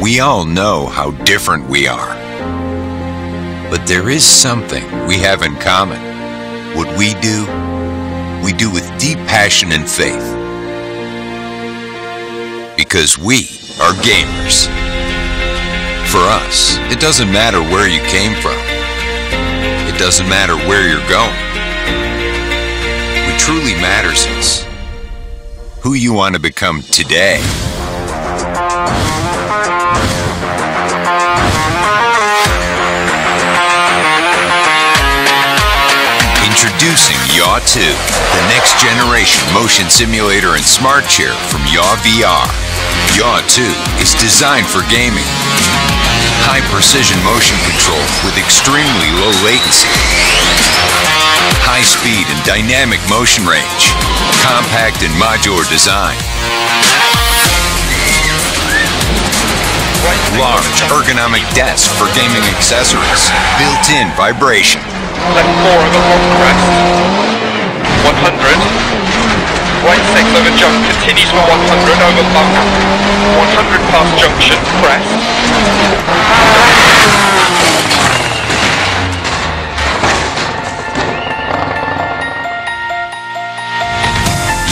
We all know how different we are. But there is something we have in common. What we do, we do with deep passion and faith. Because we are gamers. For us, it doesn't matter where you came from. It doesn't matter where you're going. What truly matters is who you want to become today. Introducing Yaw 2, the next generation motion simulator and smart chair from Yaw VR. Yaw 2 is designed for gaming. High precision motion control with extremely low latency. High speed and dynamic motion range. Compact and modular design. Large ergonomic desk for gaming accessories. Built-in vibration. Left 4 over long crest. 100. Right 6 over jump. Continues for 100 over bump. 100 past junction. Crest.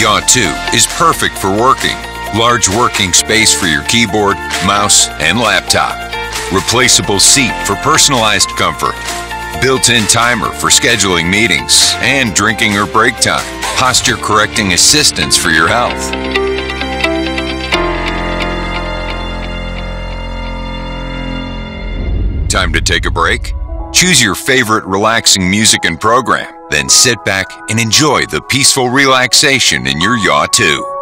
Yaw 2 is perfect for working. Large working space for your keyboard, mouse, and laptop. Replaceable seat for personalized comfort. Built-in timer for scheduling meetings and drinking or break time. Posture correcting assistance for your health. Time to take a break? Choose your favorite relaxing music and program, then sit back and enjoy the peaceful relaxation in your Yaw 2.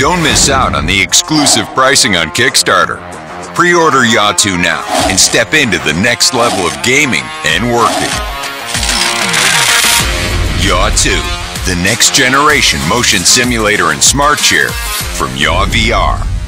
Don't miss out on the exclusive pricing on Kickstarter. Pre-order Yaw 2 now and step into the next level of gaming and working. Yaw 2, the next generation motion simulator and smart chair from Yaw VR.